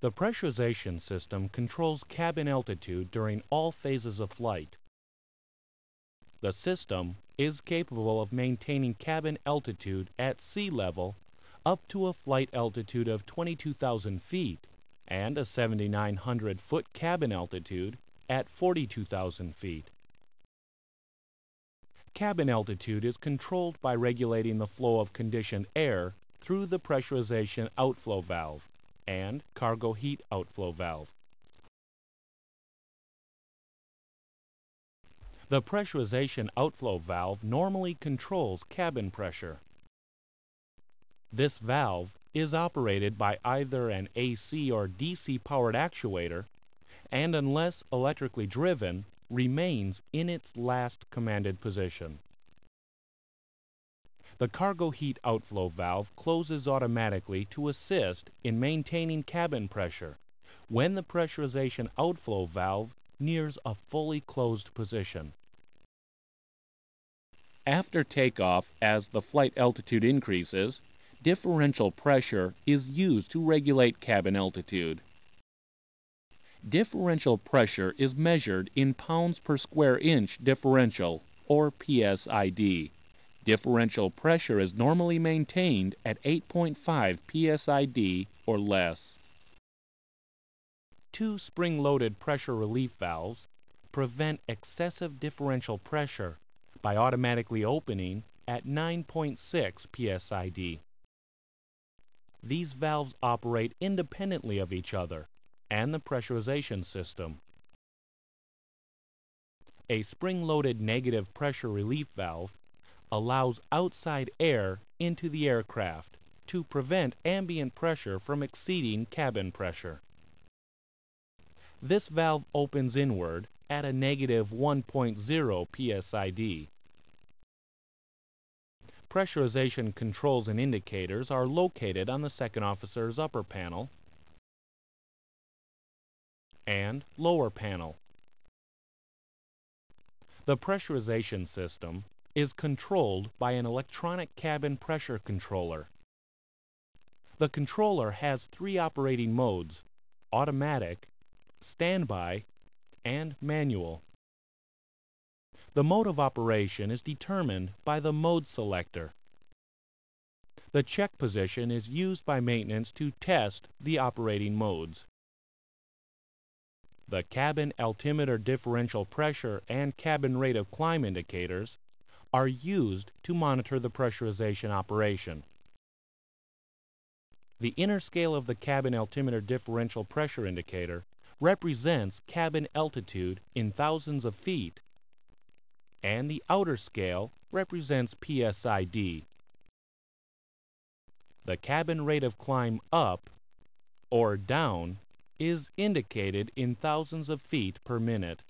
The pressurization system controls cabin altitude during all phases of flight. The system is capable of maintaining cabin altitude at sea level up to a flight altitude of 22,000 feet and a 7,900 foot cabin altitude at 42,000 feet. Cabin altitude is controlled by regulating the flow of conditioned air through the pressurization outflow valve and cargo heat outflow valve. The pressurization outflow valve normally controls cabin pressure. This valve is operated by either an AC or DC powered actuator and unless electrically driven remains in its last commanded position. The cargo heat outflow valve closes automatically to assist in maintaining cabin pressure when the pressurization outflow valve nears a fully closed position. After takeoff, as the flight altitude increases, differential pressure is used to regulate cabin altitude. Differential pressure is measured in pounds per square inch differential, or PSID. Differential pressure is normally maintained at 8.5 psid or less. Two spring-loaded pressure relief valves prevent excessive differential pressure by automatically opening at 9.6 psid. These valves operate independently of each other and the pressurization system. A spring-loaded negative pressure relief valve allows outside air into the aircraft to prevent ambient pressure from exceeding cabin pressure. This valve opens inward at a negative 1.0 psid. Pressurization controls and indicators are located on the second officer's upper panel and lower panel. The pressurization system is controlled by an electronic cabin pressure controller. The controller has three operating modes, automatic, standby, and manual. The mode of operation is determined by the mode selector. The check position is used by maintenance to test the operating modes. The cabin altimeter differential pressure and cabin rate of climb indicators are used to monitor the pressurization operation. The inner scale of the cabin altimeter differential pressure indicator represents cabin altitude in thousands of feet, and the outer scale represents PSID. The cabin rate of climb up or down is indicated in thousands of feet per minute.